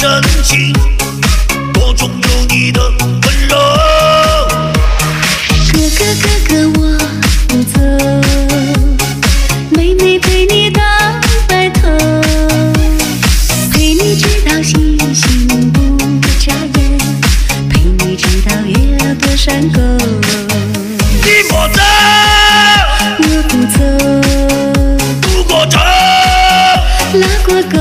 深情播种，有你的温柔。哥哥，哥哥，我不走，妹妹陪你到白头。陪你直到星星不眨眼，陪你直到越过山沟。你莫走，我不走，渡过河，拉过钩。